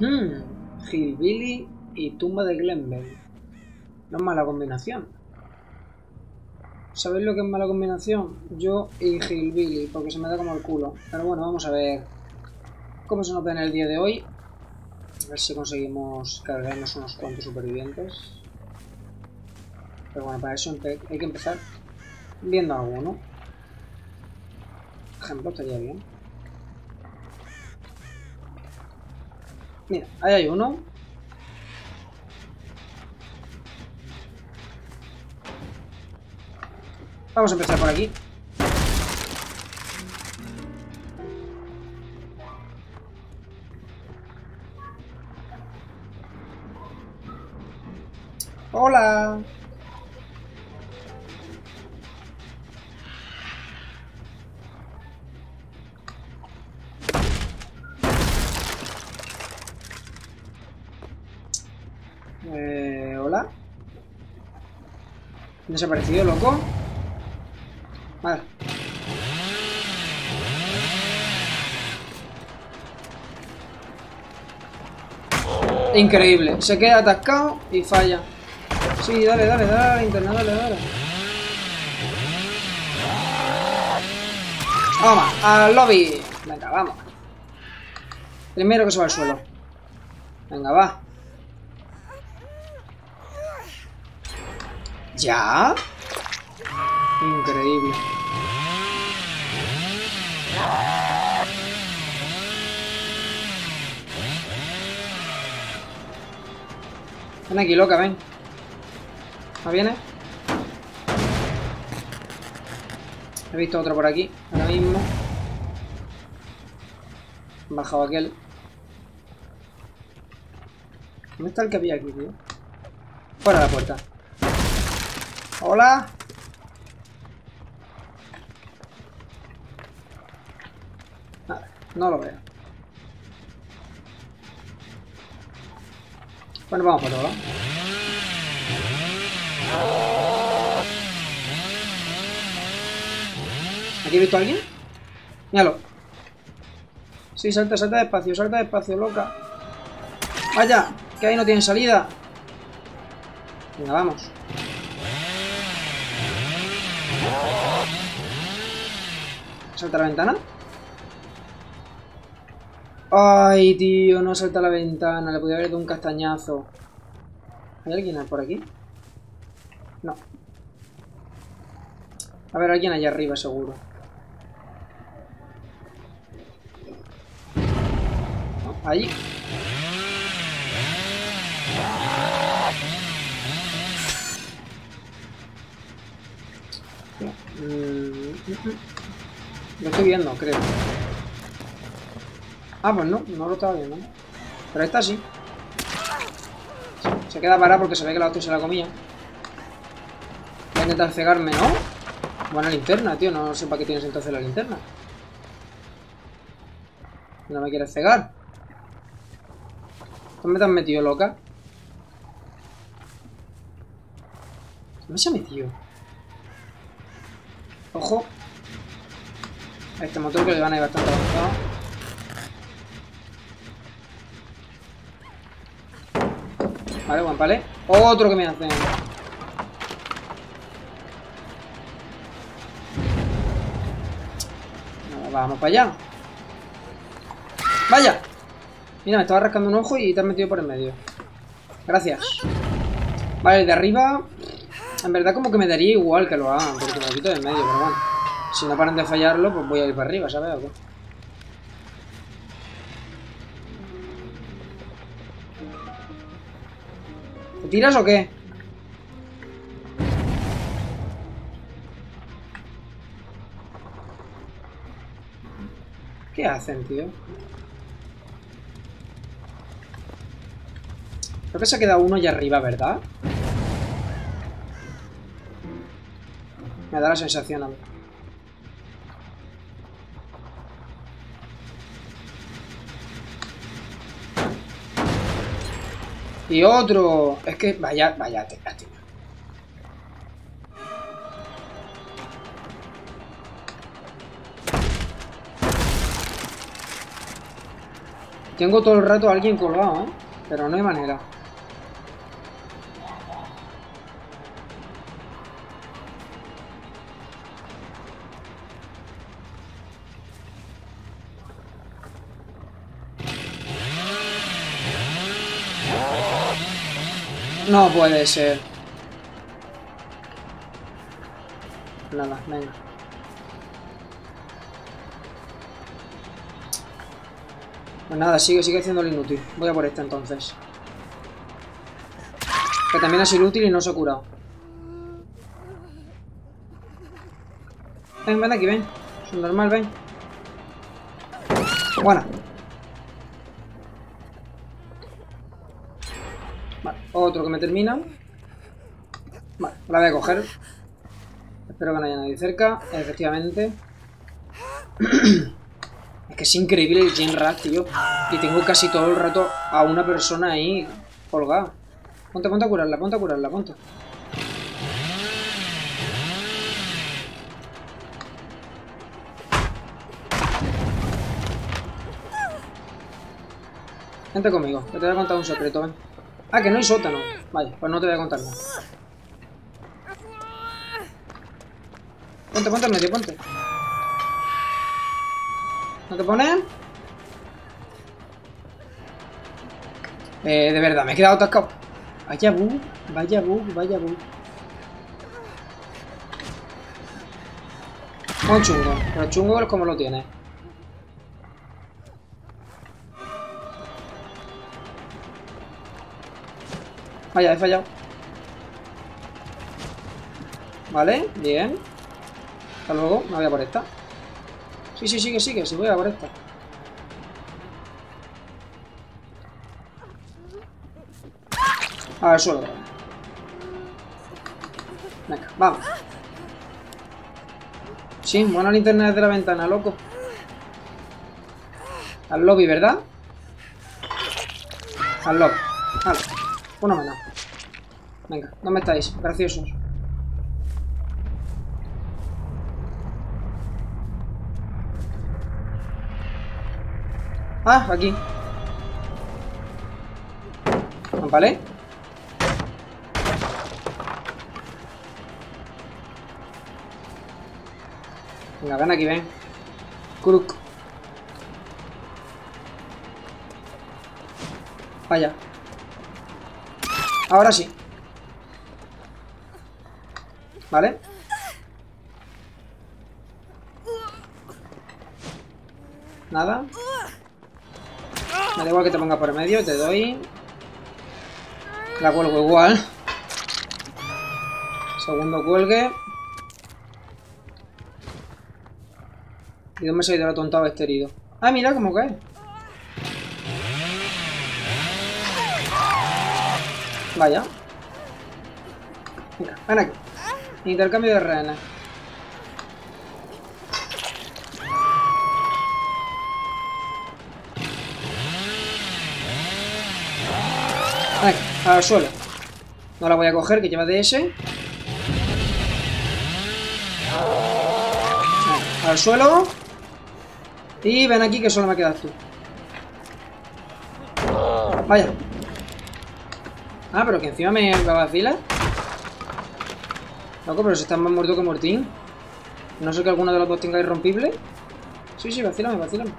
Hmm, Hillbilly y tumba de Glenville. No es mala combinación. ¿Sabéis lo que es mala combinación? Yo y Hillbilly, porque se me da como el culo. Pero bueno, vamos a ver cómo se nos ve en el día de hoy. A ver si conseguimos cargarnos unos cuantos supervivientes. Pero bueno, para eso hay que empezar viendo alguno. Por ejemplo, estaría bien. Mira, ahí hay uno. Vamos a empezar por aquí. Hola. ¿Desaparecido, loco? Vale. Increíble. Se queda atascado y falla. Sí, dale, dale, dale linterna, dale, dale. Vamos, al lobby. Venga, vamos. Primero que se va al suelo. Venga, va. ¿Ya? Increíble. Ven aquí, loca, ven. ¿No viene? He visto otro por aquí, ahora mismo. Bajado aquel. ¿Dónde está el que había aquí, tío? Fuera la puerta. Hola. No lo veo. Bueno, vamos por todo. ¿Aquí he visto a alguien? Míralo. Sí, salta, salta despacio, salta despacio, loca. Vaya, que ahí no tiene salida. Venga, vamos. ¿Salta la ventana? Ay, tío, no salta la ventana. Le podía haber dado un castañazo. ¿Hay alguien por aquí? No. A ver, alguien allá arriba, seguro. No, allí. Lo estoy viendo, creo. Ah, pues no, no lo estaba viendo. Pero esta sí. Se queda parada porque se ve que la otra se la comía. Voy a intentar cegarme, ¿no? Buena linterna, tío. No sé para qué tienes entonces la linterna. No me quieres cegar. ¿Dónde te has metido, loca? ¿Dónde se ha metido? Ojo. Este motor que le van a ir bastante avanzado. Vale, buen vale. Otro que me hacen. vamos para allá. ¡Vaya! Mira, me estaba rascando un ojo y te has metido por el medio. Gracias. Vale, de arriba... En verdad como que me daría igual que lo hagan, porque me quito del medio, pero bueno. Si no paran de fallarlo, pues voy a ir para arriba, ¿sabes? ¿O qué? ¿Te tiras o qué? ¿Qué hacen, tío? Creo que se ha quedado uno allá arriba, ¿verdad? Me da la sensación a mí. Y otro. Es que vaya, vaya tío. Tengo todo el rato a alguien colgado, ¿eh? Pero no hay manera. No puede ser. Nada, venga. Pues nada, sigue, sigue haciendo lo inútil. Voy a por esta entonces. Que también es inútil y no se ha curado. Ven, ven aquí, ven. Es normal, ven. Buena. Otro que me termina. Vale, la voy a coger. Espero que no haya nadie cerca. Efectivamente. es que es increíble el Gen Rat, tío. Y tengo casi todo el rato a una persona ahí colgada. Ponte, ponte a curarla, ponte a curarla, ponte. Vente conmigo, que te voy a contar un secreto, ven. Ah, que no hay sótano. Vaya, pues no te voy a contar nada. Ponte, ponte en medio, ponte. ¿No te pones? Eh, de verdad, me he quedado atascado. Vaya bug, vaya bug, vaya bug. Un chungo, pero chungo es como lo tiene. Vaya, he fallado. Vale, bien. Hasta luego, me voy a por esta. Sí, sí, sigue, sigue, sí, voy a por esta. A ver, suelo. Venga, vamos. Sí, buena linterna desde la ventana, loco. Al lobby, ¿verdad? Al lobby. Uno menos. Venga, ¿dónde estáis? Graciosos. Ah, aquí. ¿Vale? Venga, ven aquí, ven. Kruk. Vaya. Ahora sí. ¿Vale? Nada. Me da igual que te ponga por medio, te doy. La cuelgo igual. Segundo cuelgue. ¿Y dónde se ha ido el tontado este herido? Ah, mira cómo cae. Vaya. Mira, ven aquí. Intercambio de rehenes. Aquí, al suelo. No la voy a coger, que lleva DS. Al suelo. Y ven aquí que solo me quedas tú. Vaya. Ah, pero que encima me vacila. Loco, pero si estás más muerto que Mortín. No sé que alguno de los dos tenga irrompible. Sí, sí, vacílame, vacílame.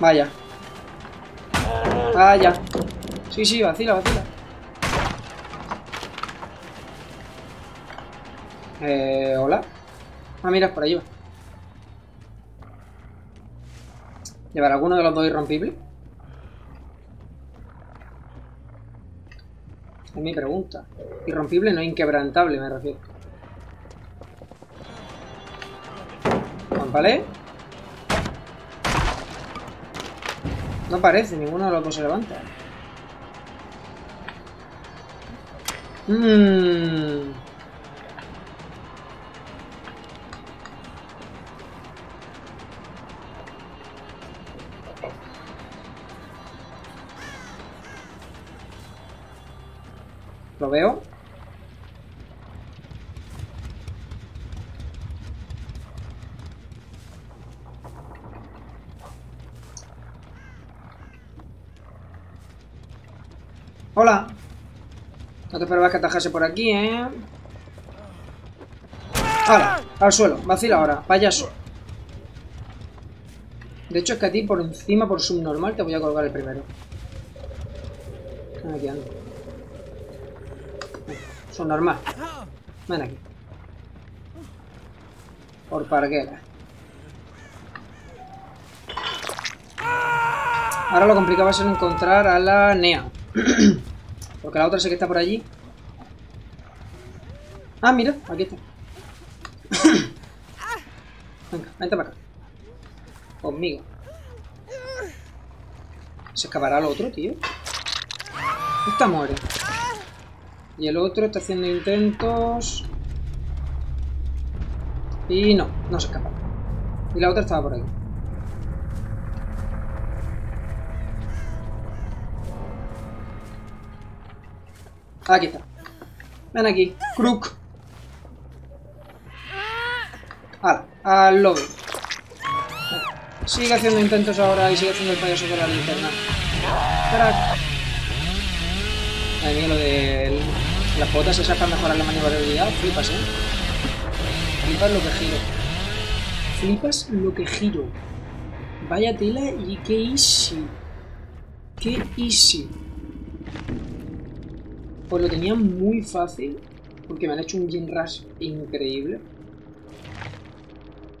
Vaya. Vaya. Sí, sí, vacila, vacila. Eh, hola. Ah, mira, por ahí va. ¿Llevar alguno de los dos irrompibles? Es mi pregunta. Irrompible no inquebrantable, me refiero. ¿Vale? No parece, ninguno de los dos se levanta. Mmm... Lo veo. Hola. No te esperabas que atajase por aquí, ¿eh? ¡Hala! Al suelo. Vacila ahora, payaso. De hecho, es que a ti por encima, por subnormal, te voy a colgar el primero. Aquí ando anda. Subnormal. Ven aquí. Por parguera. Ahora lo complicado va a ser encontrar a la Nea. Porque la otra sé que está por allí. Ah, mira, aquí está. Venga, vente para acá. Conmigo. ¿Se acabará el otro, tío? Esta muere. Y el otro está haciendo intentos... Y no, no se escapa. Y la otra estaba por ahí. Aquí está. Ven aquí. Crook. Hala, al lobby. Sigue haciendo intentos ahora y sigue haciendo el payaso de la linterna. Crack. Madre mía, lo de las botas esas para mejorar la maniobrabilidad. Flipas, eh. Flipas lo que giro. Flipas lo que giro. Vaya tela y qué easy. Qué easy. Pues lo tenía muy fácil. Porque me han hecho un Gin Rush increíble.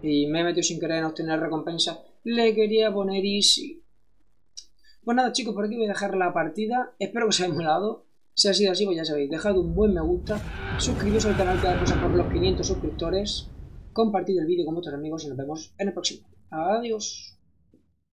Y me he metido sin querer en obtener recompensa. Le quería poner easy. Pues nada chicos, por aquí voy a dejar la partida. Espero que os haya molado. Si ha sido así, pues ya sabéis, dejad un buen me gusta, suscribiros al canal que cosa por los 500 suscriptores, compartid el vídeo con vuestros amigos y nos vemos en el próximo. Adiós.